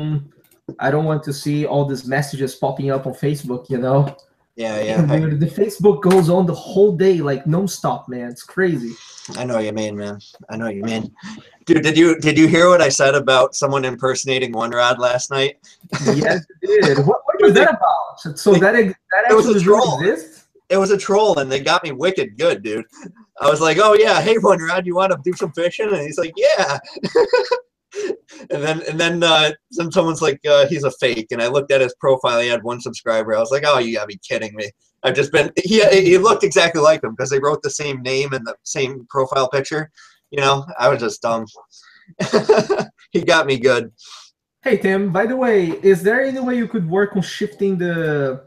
Um, I don't want to see all these messages popping up on Facebook, you know? Yeah, yeah. I, Dude, the Facebook goes on the whole day, like non-stop, man. It's crazy. I know what you mean, man. I know what you mean. Dude, did you did you hear what I said about someone impersonating One Rod last night? Yes, did. What, what was that about? So that that It was a actually troll. exists? It was a troll and they got me wicked good, dude. I was like, "Oh yeah, hey One Rod, you want to do some fishing?" And he's like, "Yeah." and then and then uh, then someone's like, uh, "He's a fake." And I looked at his profile; he had one subscriber. I was like, "Oh, you gotta be kidding me!" I've just been he he looked exactly like him because they wrote the same name and the same profile picture. You know, I was just dumb. he got me good. Hey Tim, by the way, is there any way you could work on shifting the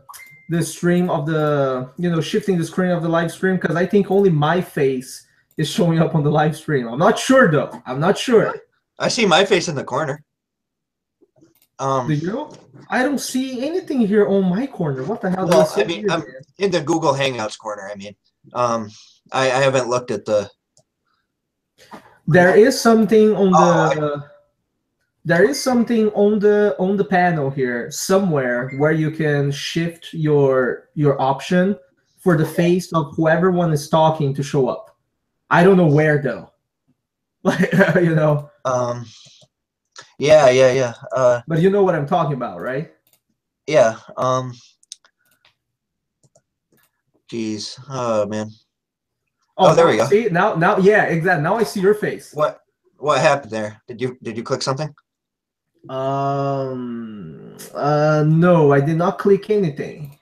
the stream of the you know shifting the screen of the live stream? Because I think only my face is showing up on the live stream. I'm not sure though. I'm not sure. I see my face in the corner. Um, Do you? I don't see anything here on my corner. What the hell? Well, I mean, I'm- in the Google Hangouts corner. I mean, um, I, I haven't looked at the. There is something on Oh, the there is something on the on the panel here somewhere where you can shift your your option for the face of whoever one is talking to show up. I don't know where though. Like you know, Um, yeah, yeah, yeah. Uh, but you know what I'm talking about, right? yeah. Um, geez. Oh man, Oh, there we go. See now now yeah, exactly. Now I see your face. what what happened there? Did you did you click something? Um uh no, I did not click anything.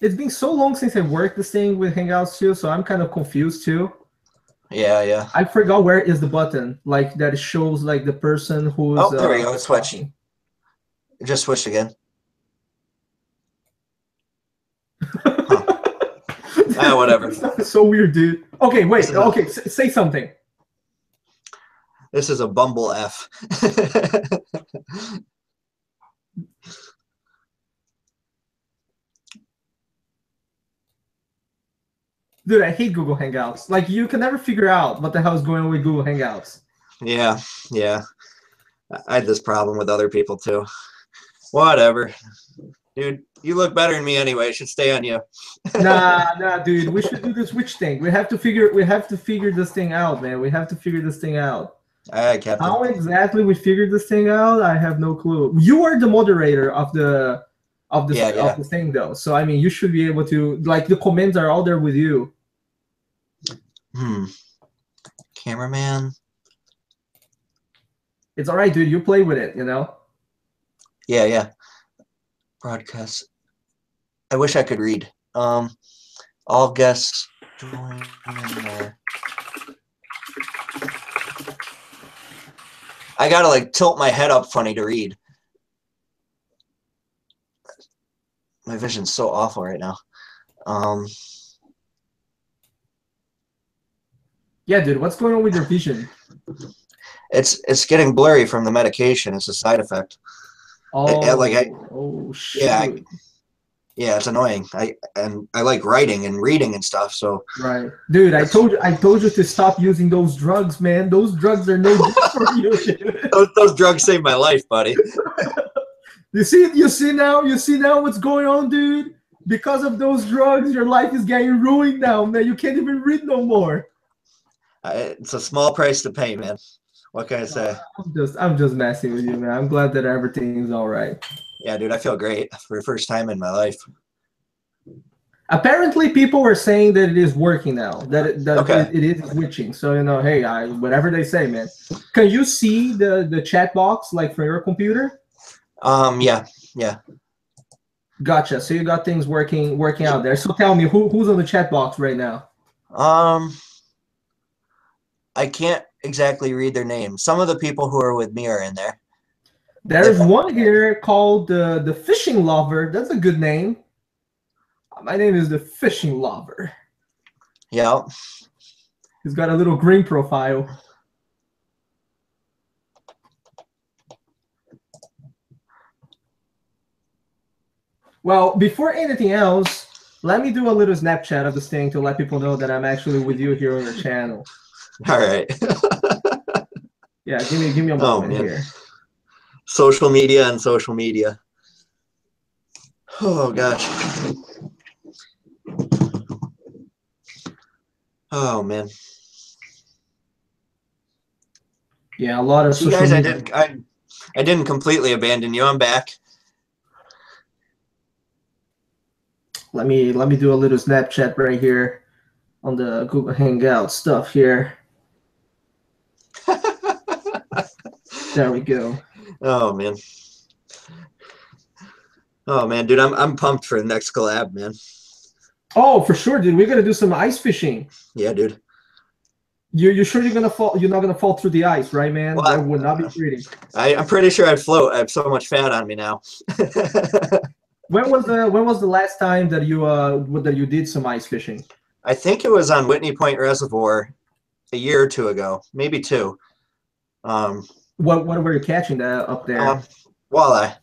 It's been so long since I worked this thing with Hangouts too, so I'm kind of confused too. Yeah, yeah. I forgot where is the button, like that shows like the person who's Oh, there we uh, go, it's switching. Just switch again. Ah, whatever. So weird, dude. Okay, wait. Okay, say something. This is a Bumble F. Dude, I hate Google Hangouts. Like you can never figure out what the hell is going on with Google Hangouts. yeah, yeah. I- had this problem with other people too. Whatever. Dude, you look better than me anyway. It should stay on you. nah, nah, dude. We should do the switch thing. We have to figure. We have to figure this thing out, man. We have to figure this thing out. All right, Captain. How exactly we figured this thing out? I have no clue. You are the moderator of the of the Yeah, yeah. of the thing, though. So I mean, you should be able to like the comments are all there with you. Hmm. Cameraman. It's all right, dude. You play with it, you know. Yeah, yeah. Broadcast. I wish I could read. Um, all guests join in there. I gotta like tilt my head up funny to read. My vision's so awful right now. Um, Yeah, dude. What's going on with your vision? it's it's getting blurry from the medication. It's a side effect. Oh, yeah, like I- oh shit. Yeah, I- Yeah, it's annoying. I and I like writing and reading and stuff. So Right, dude. I told you. I told you to stop using those drugs, man. Those drugs are no good for you. Those, those drugs saved my life, buddy. You see, you see now, you see now what's going on, dude. Because of those drugs, your life is getting ruined now, man. You can't even read no more. I, it's a small price to pay, man. What can I say? I'm just, I'm just messing with you, man. I'm glad that everything's all right. Yeah, dude, I feel great for the first time in my life. Apparently, people were saying that it is working now. That it, that Okay. it, it is switching. So you know, hey, I whatever they say, man. Can you see the the chat box like from your computer? Um, yeah, yeah. Gotcha. So you got things working working out there. So tell me, who who's on the chat box right now? Um, I can't exactly read their names. Some of the people who are with me are in there. There's one here called uh, the Fishing Lover. That's a good name. My name is the Fishing Lover. Yeah. He's got a little green profile. Well, before anything else, let me do a little Snapchat of this thing to let people know that I'm actually with you here on your channel. All right. Yeah, give me give me a Oh, moment man. here. social media and social media. Oh gosh. Oh man. Yeah, a lot of You social guys, I didn't I I didn't completely abandon you. I'm back. Let me let me do a little Snapchat right here on the Google Hangout stuff here. There we go. Oh man. Oh man, dude, I'm I'm pumped for the next collab, man. Oh, for sure, dude. We're gonna do some ice fishing. Yeah, dude. You you sure you're gonna fall? You're not gonna fall through the ice, right, man? Well, that I- would not be uh, pretty. I, I'm pretty sure I'd float. I have so much fat on me now. When was the when was the last time that you uh that you did some ice fishing? I think it was on Whitney Point Reservoir a year or two ago, maybe two. Um, What what were you catching that up there? um walleye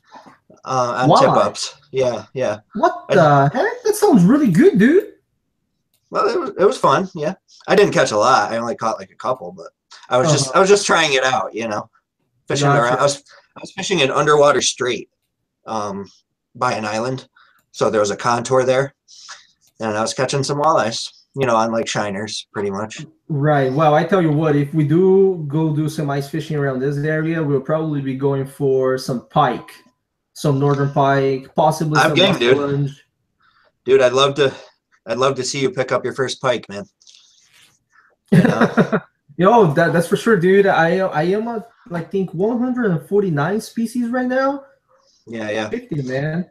uh, on Walleye? tip ups. Yeah, yeah. what the heck? That sounds really good, dude. Well, it was it was fun. Yeah, I didn't catch a lot. I only caught like a couple, but I was just Uh-huh. I was just trying it out. You know, fishing Gotcha. around. I was I was fishing an underwater strait, um, by an island. So there was a contour there, and I was catching some walleyes. You know, on like shiners, pretty much. Right. Well, I tell you what, if we do go do some ice fishing around this area, we'll probably be going for some pike, some northern pike, possibly I'm some game, dude. muskellunge. Dude, I'd love to. I'd love to see you pick up your first pike, man. Yeah. Yo, that, that's for sure, dude. I I am at like think 149 species right now. Yeah, yeah. 50, man.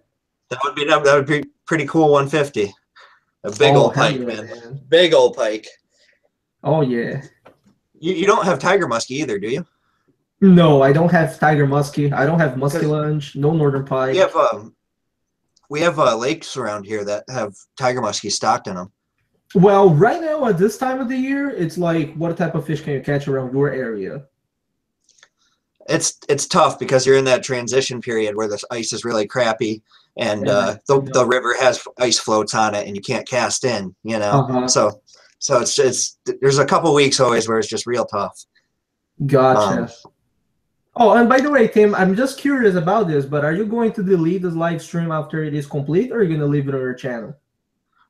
That would be that would be pretty cool. 150. A big Oh, old pike, yeah, man. Big old pike. Oh yeah. You, you don't have tiger muskie either, do you? No, I don't have tiger muskie. I don't have muskellunge. No northern pike. We have um, we have uh, lakes around here that have tiger muskie stocked in them. Well, right now at this time of the year, it's like what type of fish can you catch around your area? It's it's tough because you're in that transition period where the ice is really crappy and uh, the the river has ice floats on it and you can't cast in. You know, Uh-huh. so so it's it's there's a couple weeks always where it's just real tough. Gotcha. Um, oh, and by the way, Tim, I'm just curious about this, but are you going to delete this live stream after it is complete, or are you going to leave it on your channel?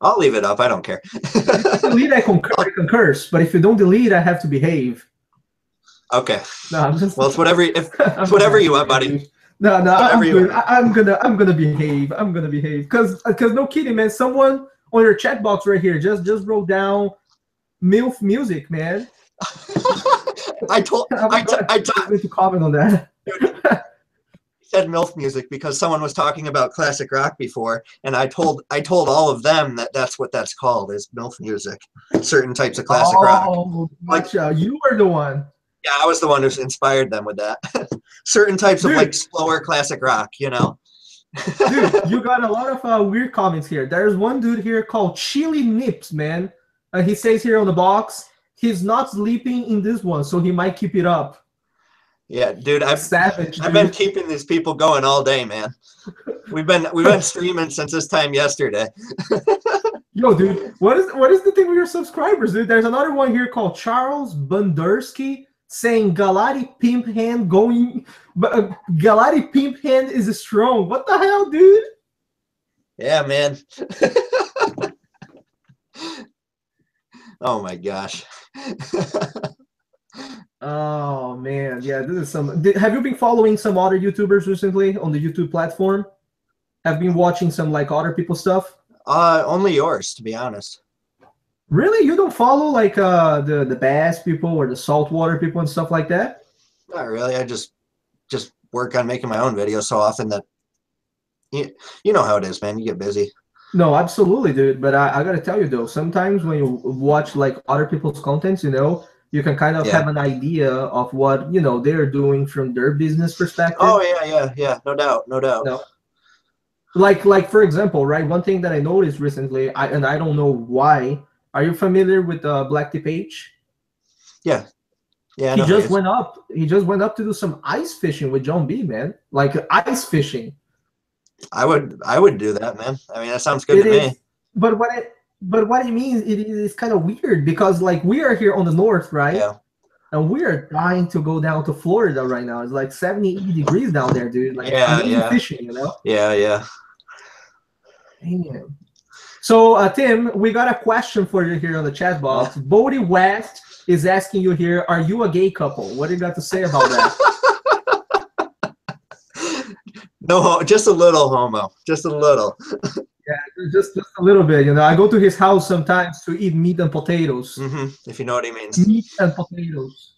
I'll leave it up. I don't care. delete, I concur, I can curse, but if you don't delete, I have to behave. Okay. No, I'm just. Well, it's whatever. If it's whatever you want, buddy. No, no, Whatever I'm, good. I'm gonna, I'm gonna behave. I'm gonna behave, cause, cause no kidding, man. Someone on your chat box right here just, just wrote down MILF music, man. I told I, t- I t- I need to comment on that. said MILF music because someone was talking about classic rock before, and I told I told all of them that that's what that's called is MILF music. Certain types of classic rock. oh, Like- gotcha. you were the one. Yeah, I was the one who inspired them with that. Certain types of like slower classic rock, you know. dude, you got a lot of uh, weird comments here. There's one dude here called Chili Nips, man. Uh, he says here on the box, he's not sleeping in this one, so he might keep it up. Yeah, dude, I've Savage, dude. I've been keeping these people going all day, man. We've been we've been streaming since this time yesterday. Yo, dude, what is what is the thing with your subscribers, dude? There's another one here called Charles Bundersky saying Galati Pimp Hand going, but uh, Galati Pimp Hand is strong. What the hell, dude? Yeah, man. oh my gosh. Oh man, yeah, this is some. Did, have you been following some other YouTubers recently on the YouTube platform? Have been watching some like other people's stuff? uh, only yours, to be honest. Really, you don't follow like uh the the bass people or the saltwater people and stuff like that? Not really. I just just work on making my own videos so often that you, you know how it is, man. You get busy. No, absolutely, dude. But I, I gotta tell you though, sometimes when you watch like other people's contents, you know, you can kind of Yeah. have an idea of what you know they're doing from their business perspective. Oh yeah, yeah, yeah. No doubt, no doubt. No. like like for example right one thing that i noticed recently I, and i don't know why are you familiar with uh, BlacktipH Yeah, yeah. He know how it just went up he just went up to do some ice fishing with john b man like ice fishing I would, I would do that, man. I mean, that sounds good It to is- me. but what it but what it means it is kind of weird because like we are here on the north right Yeah. and we are dying to go down to Florida right now. It's like 70, 80 degrees down there, dude. Like Yeah, yeah. fishing, you know. Yeah, yeah. Damn. So, uh, Tim, we got a question for you here on the chat box. Bodie West is asking you here: Are you a gay couple? What do you got to say about that? No, just a little homo, just a little. just, just a little bit, you know. I go to his house sometimes to eat meat and potatoes. hmm if you know what he means. Meat and potatoes.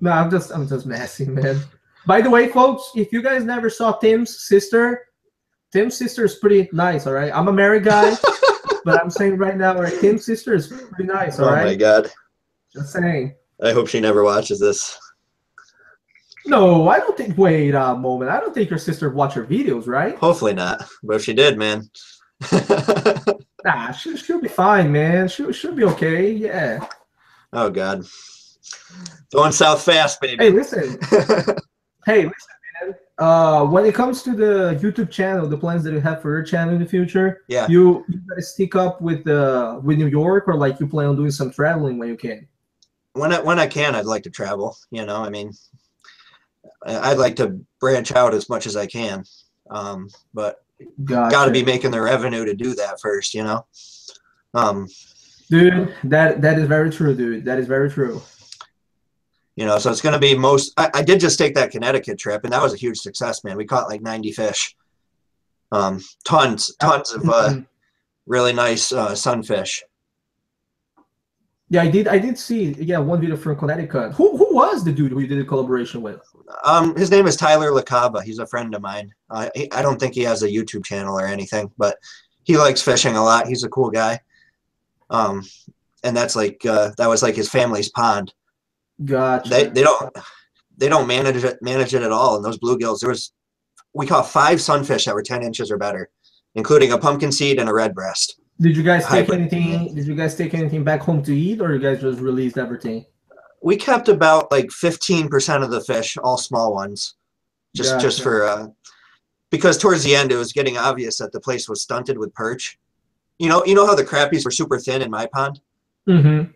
No, I'm just, I'm just messing, man. By the way, folks, if you guys never saw Tim's sister, Tim's sister is pretty nice. All right, I'm a married guy, but I'm saying right now, right, Tim's sister is pretty nice. All oh right, my god. just saying. I hope she never watches this. No, I don't think. Wait a moment. I don't think your sister watch your videos, right? Hopefully not. But if she did, man. Nah, she, she'll be fine, man. She, she'll be okay. Yeah. oh god. Going south fast, baby. Hey, listen. Hey, listen, man. Uh, when it comes to the YouTube channel, the plans that you have for your channel in the future, yeah. you you gotta stick up with uh with New York, or like you plan on doing some traveling when you can. When I when I can, I'd like to travel. You know, I mean, I'd like to branch out as much as I can. Um, but Gotcha. got to be making the revenue to do that first. You know. Um, dude. That that is very true, dude. That is very true. You know, so it's going to be most. I, I did just take that Connecticut trip, and that was a huge success, man. We caught like 90 fish. Um, tons, tons of uh, Mhm. really nice uh, sunfish. Yeah, I did. I did see. Yeah, one video from Connecticut. Who who was the dude who you did a collaboration with? Um, his name is Tyler LaCava. He's a friend of mine. Uh, he, I don't think he has a YouTube channel or anything, but he likes fishing a lot. He's a cool guy. Um, and that's like uh, that was like his family's pond. Gotcha. They they don't they don't manage it manage it at all. And those bluegills, there was we caught five sunfish that were 10 inches or better, including a pumpkin seed and a red breast. Did you guys take Hybrid. anything? Did you guys take anything back home to eat, or you guys just released everything? We kept about like 15% of the fish, all small ones, just just for uh, because towards the end it was getting obvious that the place was stunted with perch. You know, you know how the crappies were super thin in my pond. Mm-hmm. It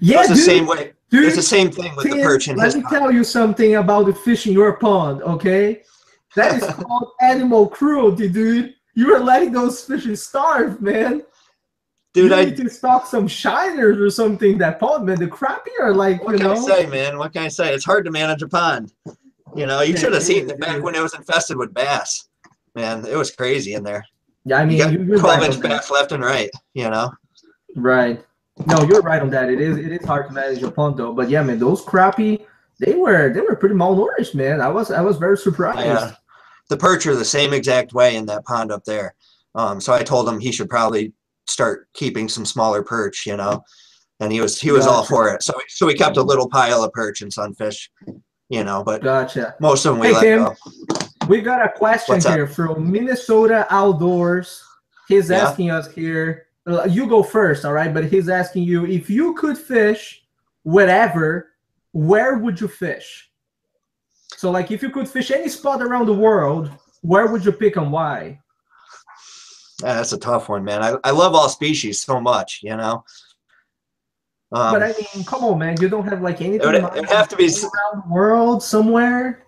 Yeah, was the dude. same way. Dude It's the same thing with the perch in let me tell you something about the fish in your pond, okay? That is called animal cruelty, dude. You are letting those fishes starve, man. Dude, you I need to stock some shiners or something that pond, man. The crappie are like, what you can know. I say, man? What can I say? It's hard to manage a pond. You know, you should have seen it it back when it was infested with bass. Man, it was crazy in there. Yeah, I mean, You got you- 12 inch bass left and right. You know. Right. No, you're right on that. It is it is hard to manage a pond though. But yeah, man, those crappie, they were they were pretty malnourished, man. I was I was very surprised. Yeah. The perch are the same exact way in that pond up there. Um, so I told him he should probably start keeping some smaller perch, you know. And he was he was all for it. So so we kept a little pile of perch and sunfish, you know, but Gotcha. most of them we Hey, let Tim. go. We got a question What's up? here from Minnesota Outdoors. He's Yeah. asking us here. Uh, You go first, all right? But he's asking you if you could fish wherever, where would you fish? So, like, if you could fish any spot around the world, where would you pick and why? Yeah, that's a tough one, man. I, I love all species so much, you know. Um, but I mean, come on, man. You don't have like anything would- it would have to be around the world somewhere.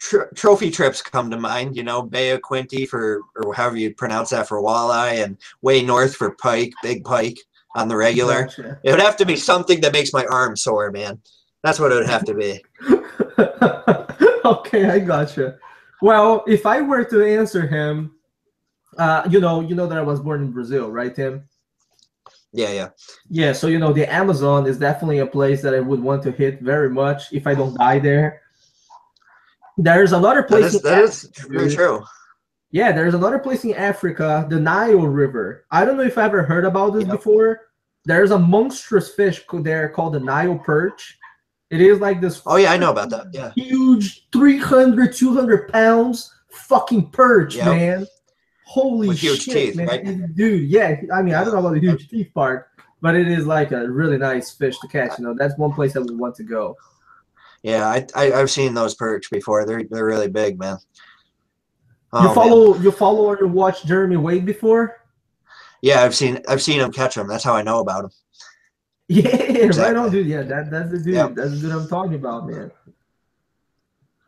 Tr- trophy trips come to mind, you know, Bay of Quinte for, or however you pronounce that for walleye, and way north for pike, big pike on the regular. Gotcha. It would have to be something that makes my arm sore, man. That's what it would have to be. okay, I gotcha. Well, if I were to answer him, uh, you know, you know that I was born in Brazil, right, Tim? Yeah, yeah. Yeah, so you know the Amazon is definitely a place that I would want to hit very much if I don't die there. There's another That place. is, in that is Africa, very true. Yeah, there's another place in Africa, the Nile River. I don't know if I ever heard about this before. There's a monstrous fish there called the Nile perch. It is like this Oh, yeah, I know about that. Yeah. huge 300 200 pounds fucking perch Yep. man holy With huge shit teeth, man right? dude yeah i mean i don't know about the huge teeth part but it is like a really nice fish to catch you know that's one place i would want to go Yeah, I, I, I've seen those perch before. They're, they're really big, man. Oh, you man. follow you follow or you watch jeremy wade before Yeah, I've seen I've seen him catch them. That's how I know about him. Yeah, right on, dude. Yeah, that, that's the dude. Yep. That's the dude I'm talking about, man.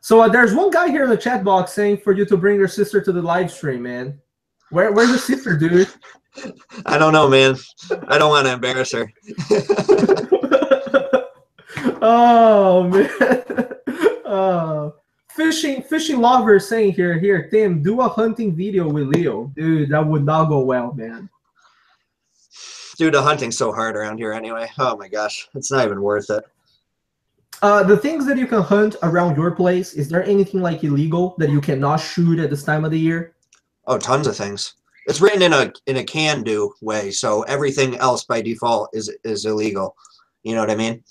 So uh, there's one guy here in the chat box saying for you to bring your sister to the live stream, man. Where, where's your sister, dude? I don't know, man. I don't want to embarrass her. oh man. Uh, fishing fishing lover saying here here Tim do a hunting video with Leo, dude. That would not go well, man. Dude, the hunting's so hard around here anyway. Oh my gosh, it's not even worth it. Uh, the things that you can hunt around your place, is there anything like illegal that you cannot shoot at this time of the year? Oh, tons of things. It's written in a in a can do way, so everything else by default is is illegal. You know what I mean?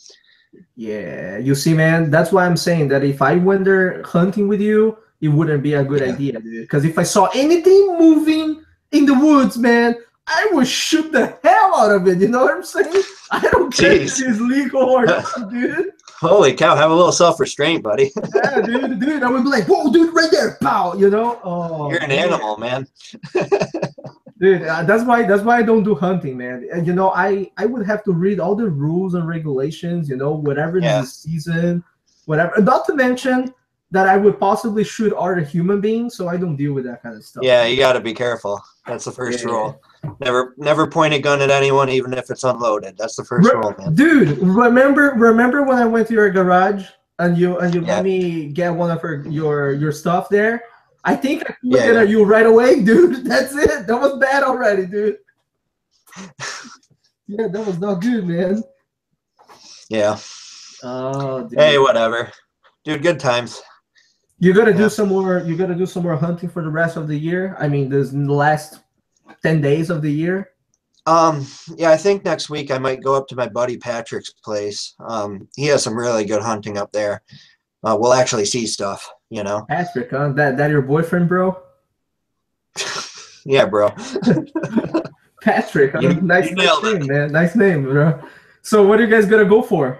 Yeah, you see, man, that's why I'm saying that if I went there hunting with you, it wouldn't be a good Yeah. idea, dude. Because if I saw anything moving in the woods, man, I would shoot the hell out of it. You know what I'm saying? I don't care if Jeez. it's legal or not, dude. Holy cow, have a little self restraint, buddy. Yeah, dude, dude. I would be like, whoa, dude, right there, pow. You know? Oh, You're an man. animal, man. Dude uh, that's why that's why i don't do hunting man and you know i i would have to read all the rules and regulations you know whatever Yeah. the season whatever not to mention that i would possibly shoot other human beings so i don't deal with that kind of stuff Yeah, you got to be careful. That's the first Yeah. rule. Never never point a gun at anyone, even if it's unloaded. That's the first Re- rule, man. dude remember remember when i went to your garage and you and you Yeah. let me get one of her, your your stuff there i think i Yeah, yeah. at you right away dude that's it that was bad already dude yeah that was not good man Yeah. oh dude. Hey, whatever. Dude, good times. You gotta do some more. You gotta do some more hunting for the rest of the year. I mean, this last ten days of the year. Um, yeah, I think next week I might go up to my buddy Patrick's place. Um, he has some really good hunting up there. Uh, we'll actually see stuff, you know. Patrick, huh? That that your boyfriend, bro? Yeah, bro. Patrick, huh? You- nice, you nice it. name, man. Nice name, bro. So, what are you guys gonna go for?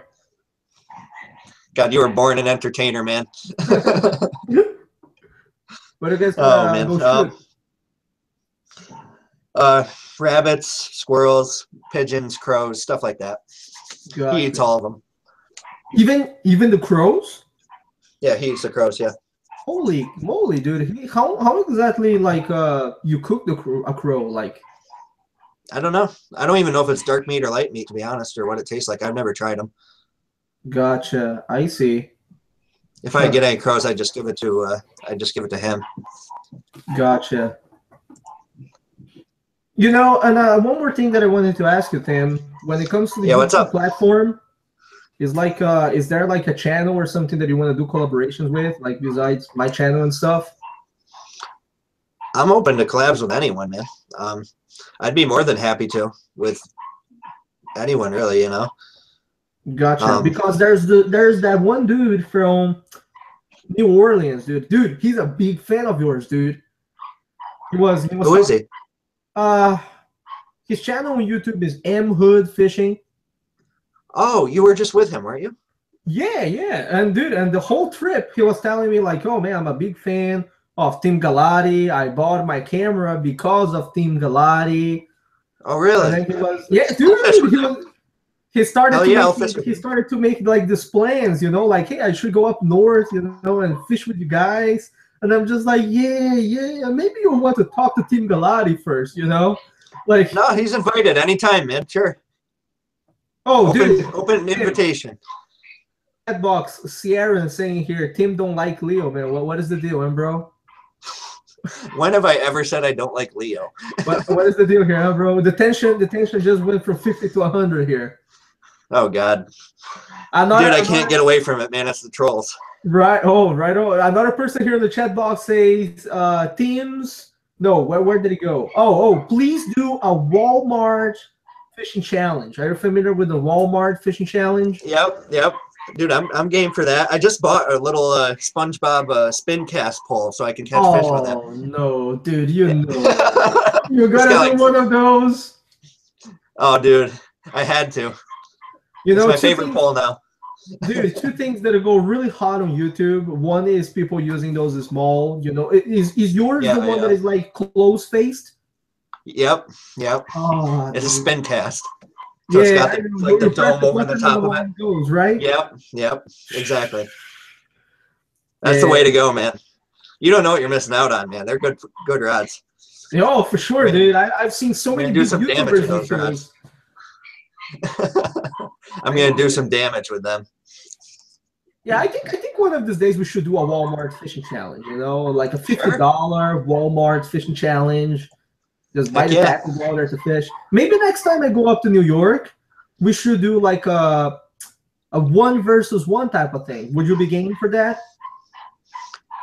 God, you were born an entertainer, man. What are you guys Oh gonna man. go Um, uh, rabbits, squirrels, pigeons, crows, stuff like that. Gotcha. He eats all of them. Even even the crows. Yeah, he eats the crows. Yeah. Holy moly, dude! How how exactly like uh you cook the crow, a crow like? I don't know. I don't even know if it's dark meat or light meat, to be honest, or what it tastes like. I've never tried them. Gotcha. I see. If I get any crows, I just give it to uh, I just give it to him. Gotcha. You know, and uh, one more thing that I wanted to ask you, Tim, when it comes to the Yeah, what's YouTube up? platform, is like, uh, is there like a channel or something that you want to do collaborations with, like besides my channel and stuff? I'm open to collabs with anyone, man. Um, I'd be more than happy to with anyone, really. You know. Gotcha. Um, because there's the there's that one dude from New Orleans, dude. Dude, he's a big fan of yours, dude. He was. He was Who is he? Uh, his channel on YouTube is M Hood Fishing. Oh, you were just with him, weren't you? Yeah, yeah, and dude, and the whole trip he was telling me like, "Oh man, I'm a big fan of Tim Galati. I bought my camera because of Tim Galati." Oh, really? he was, yeah, dude. He, was, he started Hell to yeah, make, fish he started to make like these plans, you know, like, "Hey, I should go up north, you know, and fish with you guys." And I'm just like, "Yeah, yeah, maybe you want to talk to Tim Galati first, you know." Like, No, he's invited anytime, man. Sure. Oh, Open, dude, open invitation. chat box Sierra saying here, Tim don't like Leo, man. What, what is the deal, man, bro? When have I ever said I don't like Leo? what, what is the deal here, huh, bro? The tension, the tension just went from 50 to 100 here. Oh God, Another, dude, I can't get away from it, man. It's the trolls. right. Oh, right. Oh, another person here in the chat box says, uh, teams. No, where, where did it go? Oh, oh, please do a Walmart fishing challenge. Are you familiar with the Walmart fishing challenge? Yep, yep. Dude, I'm, I'm game for that. I just bought a little uh, SpongeBob uh, spin cast pole so I can catch fish with it. Oh no, dude, you know oh, you gotta do one of those. Oh, dude, I had to. You It's know, my favorite things- pole now. dude two things that go really hot on youtube one is people using those small you know is is yours Yeah, the one yeah. that is like close faced Yep, yep. oh It's a spin cast. So it's yeah, got the, like the dome over the top of it. Goes, right? Yep, yep, exactly. That's the way to go, man. You don't know what you're missing out on, man. They're good, good rods. Yeah, Oh, for sure, Man. dude. I, I've seen so Man, many do some damage YouTubers to those rods. I'm gonna do some damage with them. Yeah, I think I think one of these days we should do a Walmart fishing challenge. You know, like a fifty dollar Walmart fishing challenge. Just buy Heck the yeah. pack of water to fish. Maybe next time I go up to New York, we should do like a a one versus one type of thing. Would you be game for that?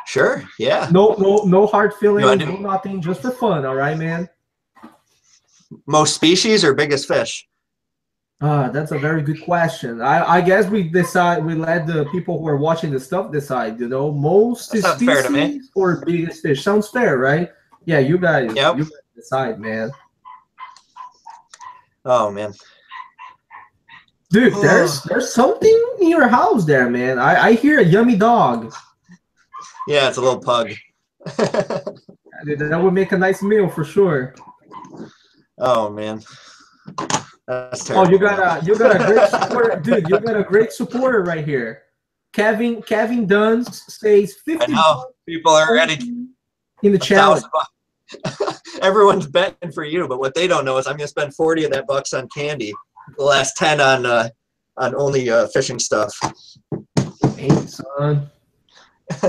Sure, yeah. No, no, no hard feelings, No, no nothing, just for fun. All right, man. Most species or biggest fish? Ah, that's a very good question. I, I guess we decide we let the people who are watching the stuff decide. You know, most That sounds fair to me. species or biggest fish sounds fair, right? Yeah, you guys, Yep. you guys decide, man. Oh man. Dude, oh. there's there's something in your house there, man. I, I hear a yummy dog. Yeah, it's a little pug. Dude, That would make a nice meal for sure. oh man. That's Oh, you got a you got a great supporter, dude. You got a great supporter right here. Kevin Kevin Duns says I fifty know. People are ready in the a challenge. thousand bucks. Everyone's betting for you, but what they don't know is I'm gonna spend 40 of that bucks on candy. The last 10 on uh, on only uh, fishing stuff. Hey, son.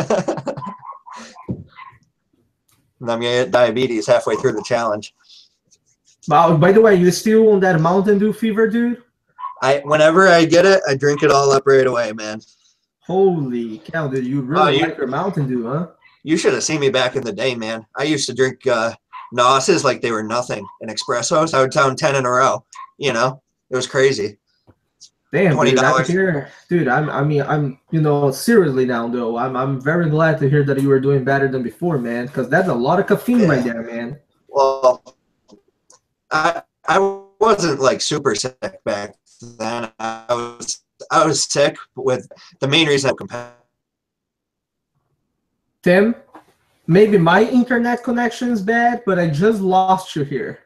and I'm gonna get diabetes halfway through the challenge. Wow, by the way, you still on that Mountain Dew fever, dude? I whenever I get it, I drink it all up right away, man. Holy cow, dude! You really Oh, you- like your Mountain Dew, huh? You should have seen me back in the day, man. I used to drink uh, Nosses like they were nothing and espressos. I would down 10 in a row. You know, it was crazy. Damn, dude, I'm $20. here, dude. I'm, I mean, I'm, you know, seriously now, though. I'm, I'm very glad to hear that you were doing better than before, man. Because that's a lot of caffeine right there, man. Well, I I wasn't like super sick back then. I was I was sick with the main reason I'm compa- Tim, maybe my internet connection is bad, but I just lost you here.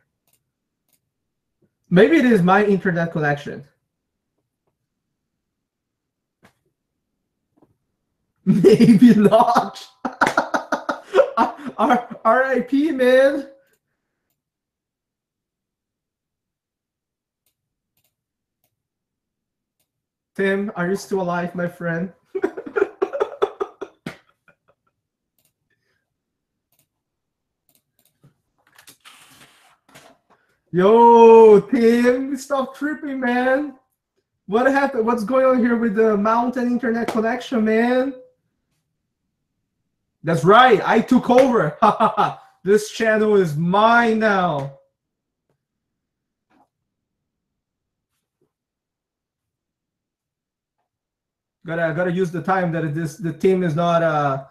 Maybe it is my internet connection. Maybe not. RIP, man. Tim, are you still alive, my friend? Yo, Tim, stop tripping, man. What happened? What's going on here with the mountain internet connection, man? That's right. I took over. this channel is mine now. Gotta gotta use the time that this the team is not uh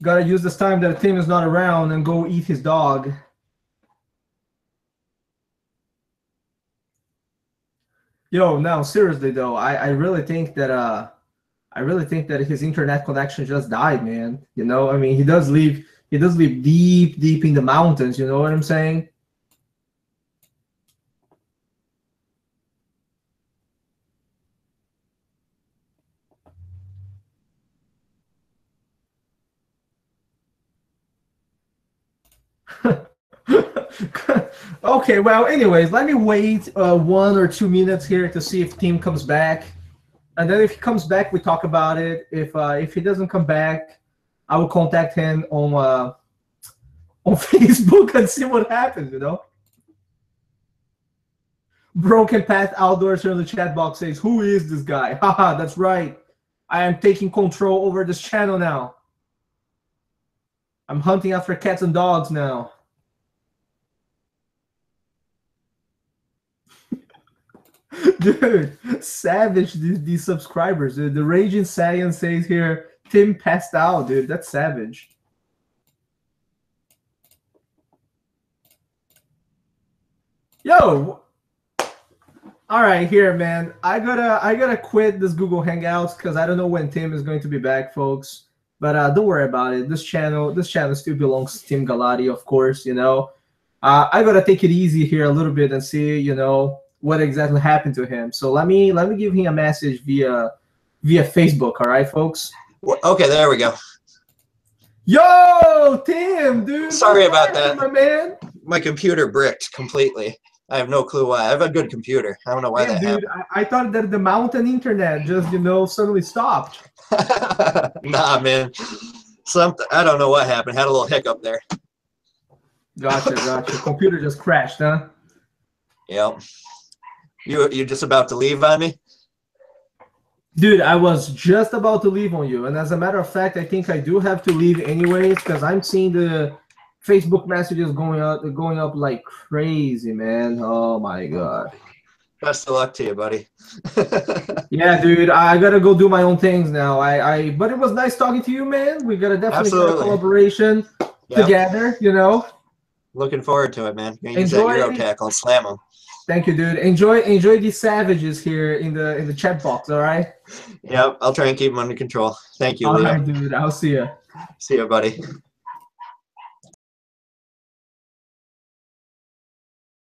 gotta use this time that the team is not around and go eat his dog. Yo, no, seriously though, I, I really think that uh I really think that his internet connection just died, man. You know, I mean he does live he does live deep, deep in the mountains, you know what I'm saying? okay, well, anyways, let me wait uh, one or two minutes here to see if Tim comes back, and then if he comes back, we talk about it. If uh, if he doesn't come back, I will contact him on uh, on Facebook and see what happens. You know. Broken Path Outdoors here in the chat box says, "Who is this guy?" Haha, that's right. I am taking control over this channel now. I'm hunting after cats and dogs now. Dude, savage these, subscribers. Dude. The Raging Saiyan says here, Tim passed out, dude. That's savage. Yo, all right, here, man. I gotta, I gotta quit this Google Hangouts because I don't know when Tim is going to be back, folks. But uh, don't worry about it. This channel, this channel still belongs to Tim Galati, of course. You know, uh, I gotta take it easy here a little bit and see, you know, what exactly happened to him. So let me let me give him a message via via Facebook. All right, folks. Okay, there we go. Yo, Tim, dude. Sorry about that. my man. My computer bricked completely. I have no clue why. I have a good computer. I don't know why Yeah, that dude, I, I thought that the mountain internet just you know suddenly stopped. nah, man. Something. I don't know what happened. Had a little hiccup there. Gotcha, gotcha. Computer just crashed, huh? Yep. You you just about to leave on me? Dude, I was just about to leave on you, and as a matter of fact, I think I do have to leave anyways because I'm seeing the Facebook messages going up, going up like crazy, man. Oh my god. Best of luck to you, buddy. Yeah, dude, I gotta go do my own things now. I, I, but it was nice talking to you, man. We gotta definitely get a collaboration Yep. together. You know. Looking forward to it, man. Use that Enjoy. Euro tackle and slam them. Thank you, dude. Enjoy, enjoy these savages here in the in the chat box. All right. Yep. I'll try and keep them under control. Thank you, All Leo. right, dude. I'll see you. See you, buddy.